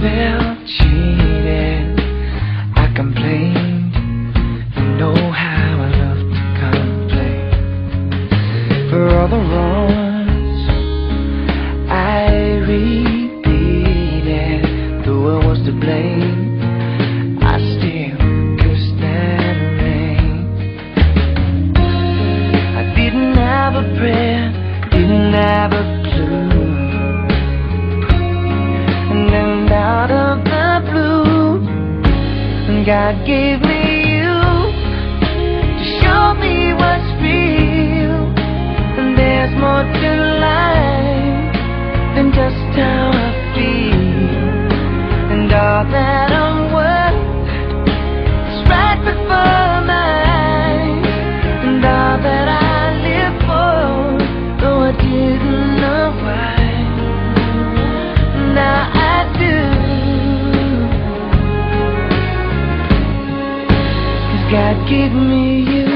felt cheated. I complained. You know how I love to complain for all the wrongs I repeated. Though I was to blame. I still cursed that rain. I didn't have a break. God gave me God gave me you.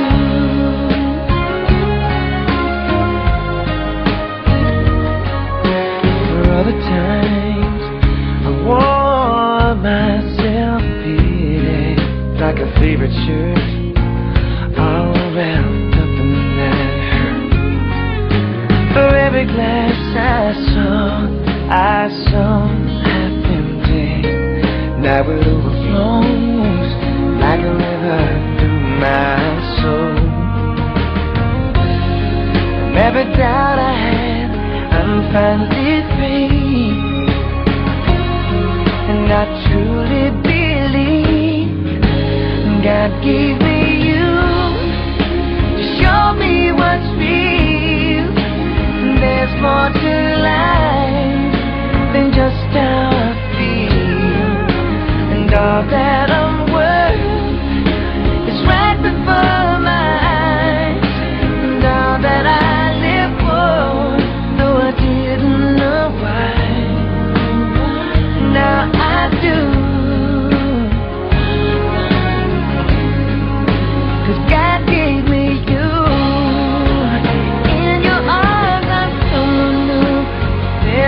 For the times I wore myself like a favorite shirt, all wrapped up in that hurt. For every glass I saw, I saw. Now it gave me